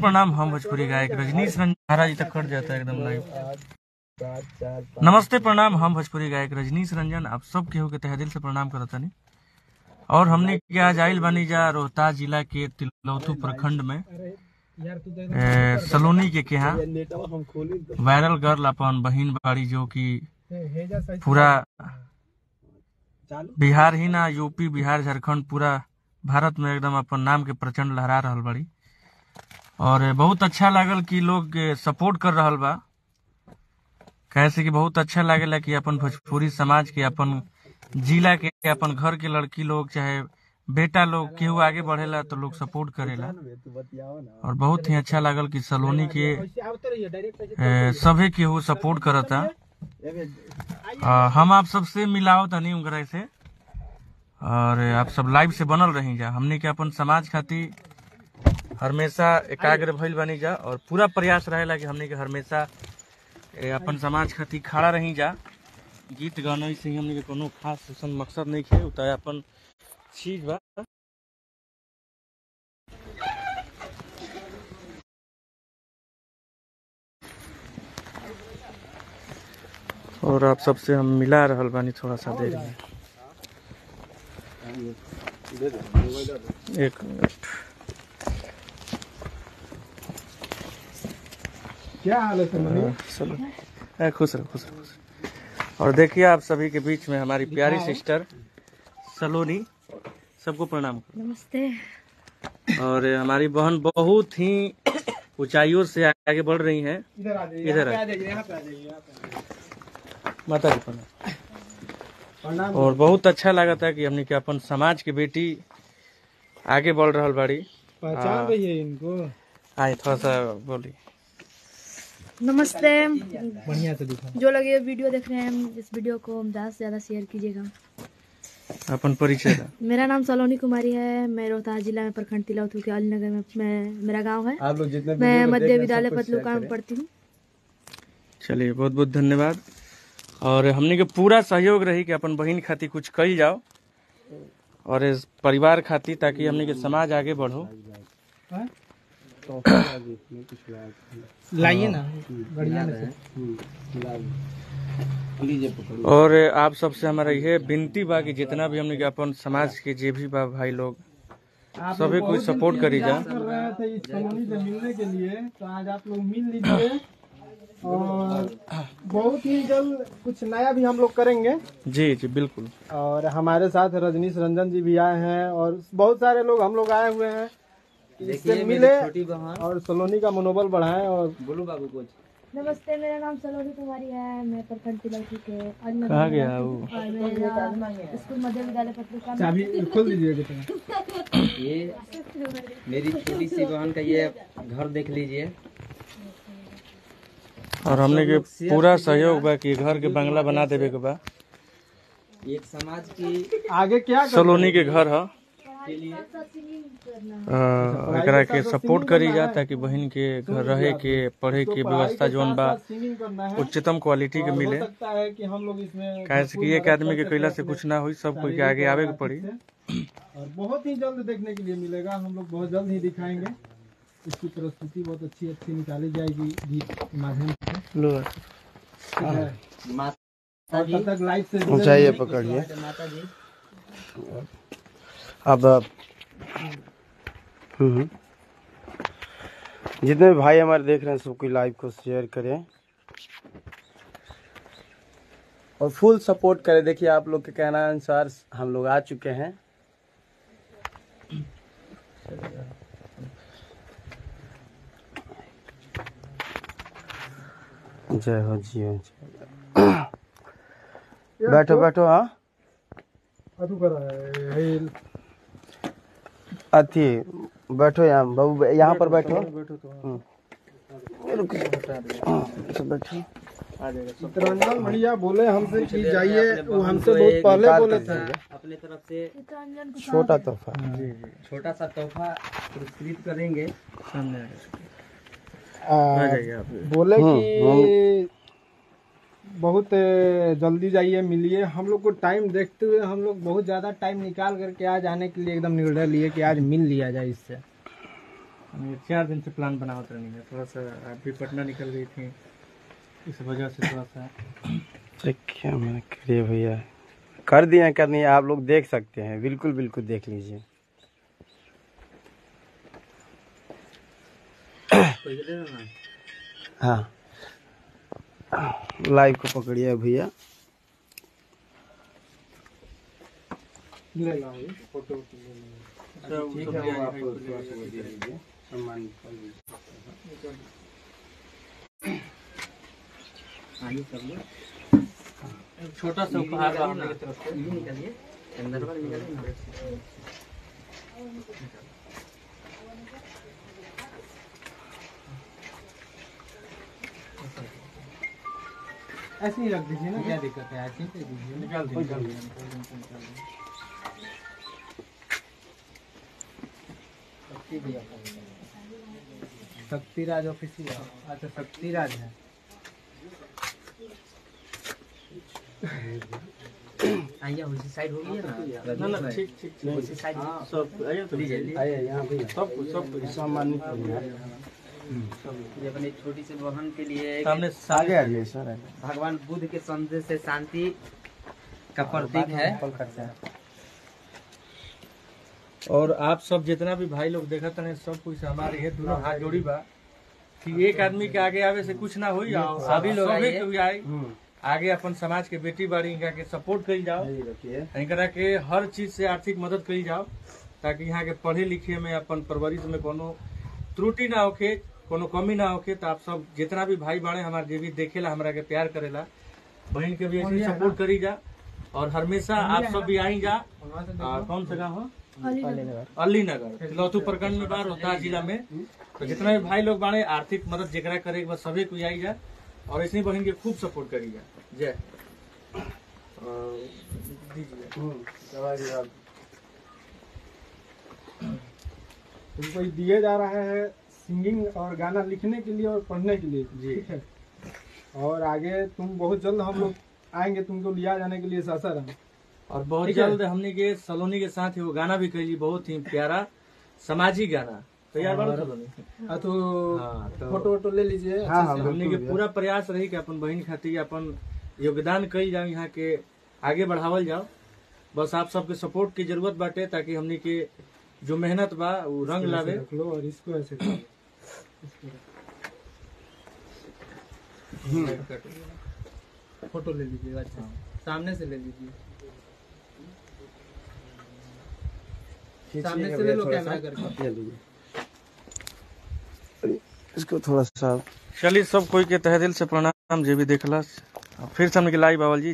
प्रणाम, हम भोजपुरी गायक रजनीश रंजन महाराज तक कट जाता है एकदम लाइव नमस्ते, प्रणाम, हम भोजपुरी गायक रजनीश रंजन, आप सब केहू के तहे दिल से प्रणाम करतानी और हमने के आज बानी जा रोहतास जिला के तिलौथू प्रखंड में सलोनी के केहा वायरल गर्ल अपन बहन बाड़ी जो कि पूरा बिहार ही ना, यूपी, बिहार, झारखंड, पूरा भारत में एकदम अपन नाम के प्रचंड लहरा रहा बड़ी। और बहुत अच्छा लागल कि लोग सपोर्ट कर रहा बा। कैसे कि बहुत अच्छा लागेला कि अपन भोजपुरी समाज के, अपन जिला के, अपन घर के लड़की लोग, चाहे बेटा लोग, केहू आगे बढ़ेला तो लोग सपोर्ट करेला। और बहुत ही अच्छा लागल कि सलोनी के सभी केहू सपोर्ट करता। हम आप सबसे मिलाओ तनी से। और आप सब लाइव से बनल रही जा। हमने के अपन समाज खातिर हमेशा एकाग्र भइल बनी जा और पूरा प्रयास रहेला कि हमने के हमेशा अपन समाज खातिर खड़ा रही जा। गीत गाना से ही हमने के कोनो खास अइसन मकसद नहीं है उता अपन चीज़ बा। और आप सबसे हम मिला रहल बानी थोड़ा सा देर में। एक मिनट। क्या हाल है सलोनी चलो। खुश रहो खुश रहो खुश रहो। और देखिए आप सभी के बीच में हमारी प्यारी सिस्टर सलोनी सबको प्रणाम करो। नमस्ते। और हमारी बहन बहुत ही ऊंचाइयों से आगे बढ़ रही हैं। इधर आ जाइए इधर यहाँ पे आ। आ जाइए यहाँ पे आ जाइए यहाँ पे आ जाइए। माता जी प्रणाम। प्रणाम। और बहुत अच्छा लगा था कि हमने के अपन समाज के बेटी आगे बढ़ रहा बाड़ी। पहचान रही है इनको। आए थोड़ा सा बोली नमस्ते। बढ़िया से दिखा। जो लगे वीडियो देख रहे हैं इस वीडियो को ज़्यादा से ज़्यादा शेयर कीजिएगा। अपन परिचय मेरा नाम सलोनी कुमारी है मैं रोहतास जिला में प्रखंड तिलौथू के अलीनगर में मैं मेरा गाँव है। आप लोग जितने मैं मध्य विद्यालय पतलुका में पढ़ती हूँ। चलिए बहुत बहुत धन्यवाद। और हमने के पूरा सहयोग रही कि अपन बहन खातिर कुछ कल जाओ और इस परिवार खातिर ताकि हमने के समाज आगे बढ़ो। लाइए ना बढ़िया और आप सबसे हमारा यह विनती बा कि जितना भी हमने के अपन समाज के जे भी बा भाई लोग सभी को सपोर्ट करी जा कर रहे थे इस सलोनी से मिलने के लिए तो आज आप लोग मिल लीजिए। और बहुत ही जल्द कुछ नया भी हम लोग करेंगे। जी जी बिल्कुल। और हमारे साथ रजनीश रंजन जी भी आए हैं और बहुत सारे लोग हम लोग आए हुए हैं। इससे मिले और सलोनी का मनोबल बढ़ाएँ और बोलू बाबू कुछ। नमस्ते मेरा नाम सलोनी कुमारी है। मैं प्रखंड तिलौथू के कहाँ गया वो? हूँ। स्कूल मध्य विद्यालय चाबी खोल दीजिए ये मेरी छोटी सी बहन का ये घर देख लीजिए। और हमने के पूरा सहयोग बा कि घर के बंगला बना देवे के बा। एक समाज की आगे क्या सलोनी के घर है। लिए एकरा के सपोर्ट करी जा ताकि बहन के घर रहे के पढ़े के व्यवस्था जोन बा। उच्चतम क्वालिटी के मिले हो सकता कि हम लोग इसमें काहे से कि एक आदमी के कैला से कुछ ना हुई सब कोई के आगे आवे के पड़ी। और बहुत ही जल्द देखने के लिए मिलेगा। हम लोग बहुत जल्द ही दिखाएँगे। इसकी प्रस्तुति बहुत अच्छी अच्छी निकाली जाएगी गीत माध्यम से। लो। माता जी तक लाइव से जुड़े पकड़िए। माता जी अब हम्म। जितने भी भाई हमारे देख रहे हैं सबको लाइव को शेयर करें। और फुल सपोर्ट करें। देखिए आप लोग के कहना अनुसार हम लोग आ चुके हैं। जय हो जी हो जय। बैठो बैठो हाँ। अथु बैठो यहाँ बाबू यहाँ पर बैठो। हम्म। रुको। हाँ, चित्रंजन भैया बोले हमसे कि जाइए वो हमसे बहुत पहले बोले थे। अपने तरफ़ से छोटा तोहफा। छोटा सा तोहफा पुरस्कृत करेंगे। सामने आ जाइए। बोले हम्म, कि बहुत जल्दी जाइए मिलिए। हम लोग को टाइम देखते हुए हम लोग बहुत ज़्यादा टाइम निकाल करके आज आने के लिए एकदम निर्णय लिए कि आज मिल लिया जाए इससे। चार दिन से प्लान बना होता नहीं है। थोड़ा सा आप भी पटना निकल गई थी। इस वजह से थोड़ा सा। क्या मैंने करिए भैया। कर दिए कर दिए आप लोग देख सकते हैं। बिल्कुल बिल्कुल देख लीजिए। हाँ। लाइव को पकड़िए भैया। ले फ़ोटो आइए सब लोग छोटा सा उपहार की तरफ़ से। निकालिए अंदर वाला निकालिए। ऐसे ही रख दीजिए ना क्या दिक्कत है? ऐसे ही दे दीजिए। निकाल दिया निकाल दिया निकाल भैया शक्तिराज ऑफिसियल अच्छा शक्तिराज है। आइए उसी साइड हो गई है ना? ना ना ठीक ठीक ठीक। उसी साइड सब आइए तो जल्दी आइए यहाँ भैया सब सब कुछ। सामान निकालिए ये अपने छोटी सी बहन के लिए सामने आगे आ जाइए सर भगवान बुद्ध के संदेश से शांति का प्रतीक है। और आप सब जितना भी भाई लोग देखत रहे सब कुछ हमारे ये दोनों हाथ जोड़ी बा कि एक आदमी के आगे आवे से कुछ ना हो सभी लोग आए। आगे अपन समाज के बेटी बाड़ी इनका के सपोर्ट करी जाओ। इनकरा के हर चीज़ से आर्थिक मदद करी जाओ ताकि यहाँ के पढ़े लिखे में अपन परवरिश में कोनो त्रुटि ना होके कोनो कमी ना होके तो आप सब जितना भी भाई बाड़े हमारे जे भी देखेला हमारा के प्यार करेला बहन के भी ऐसे सपोर्ट करी जा और हमेशा आप सब भी आई जा। कौन सा गाँव अली नगर तिलौथू प्रखंड में बा रोहतास जिला में। तो जितना भी भाई लोग बाड़े आर्थिक मदद जेकरा करे के बा सभी को आई जा और ऐसे ही बहन के खूब सपोर्ट करी जा। जय। दीजिए। तुमको दिए जा रहा है सिंगिंग और गाना लिखने के लिए और पढ़ने के लिए। जी। ठीक है? और आगे तुम बहुत जल्द हम लोग आएँगे तुमको लिया जाने के लिए सासाराम। और बहुत जल्द हमने के सलोनी के साथ एगो गाना भी कैली बहुत ही प्यारा सामाजिक गाना। तैयार बाड़ू हाँ, तो हाँ, तो- फ़ोटो वोटो ले लीजिए हाँ, हाँ। हमने के पूरा प्रयास रही कि अपन बहन खातिर अपन योगदान कई जाओ यहाँ के आगे बढ़ावल जाओ। बस आप सबके सपोर्ट की ज़रूरत बाटे ताकि हमने के जो मेहनत बा वो रंग लावे। और इसको ऐसे। फ़ोटो ले लीजिएगा अच्छा। सामने से ले लीजिए। सामने से ले लो कैमरा थोड़ा सा। करके। इसको थोड़ा सा चलिए सब कोई के तहे दिल से प्रणाम जे भी देखला। फिर से हमने के लाइव आवल जी।